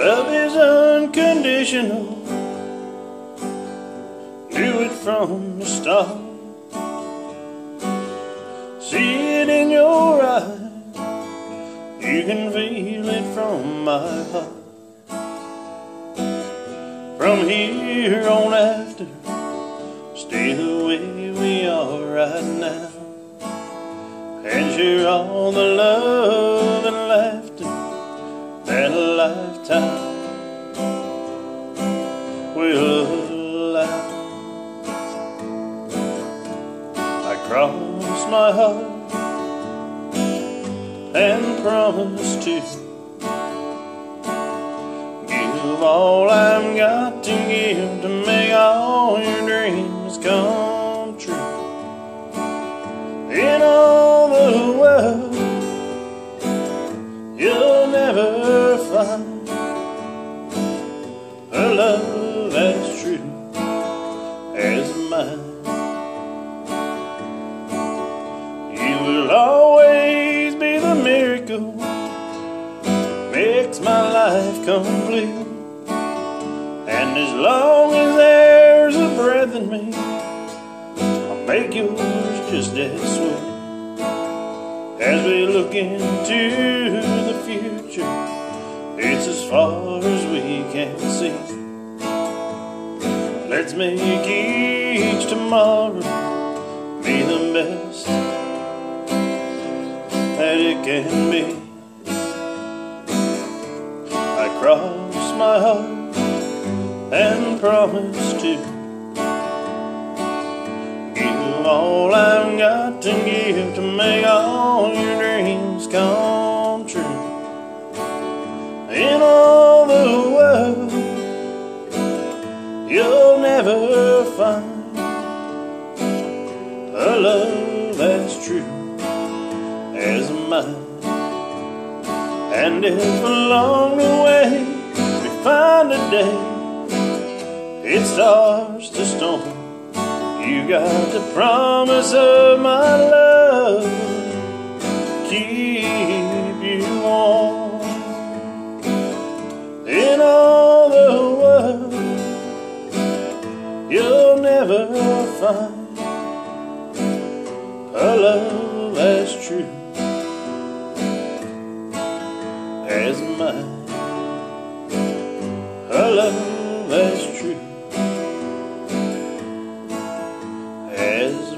is unconditional. Knew it from the start. See it in your eyes. You can feel it from my heart. From here on after, stay the way we are right now. And share all the lifetime will allow. I cross my heart and promise to give all I've got to give to make all your dreams come true. In all the world, you'll never find as true as mine. You will always be the miracle that makes my life complete. And as long as there's a breath in me, I'll make yours just as sweet. As we look into the future, it's as far as we Make each tomorrow be the best that it can be. I cross my heart and promise to give all I've got to give to make all your dreams come true. In all never find a love as true as mine. And if along the way we find a day it starts to storm, you got the promise of my love keep you'll never find a love as true as mine. A love as true as